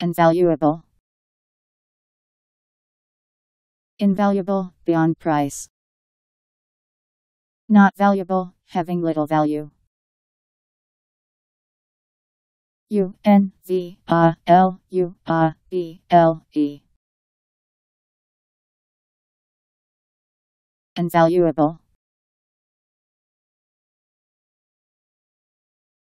Unvaluable. Invaluable, beyond price. Not valuable, having little value. U N V A L U A B L E. Unvaluable.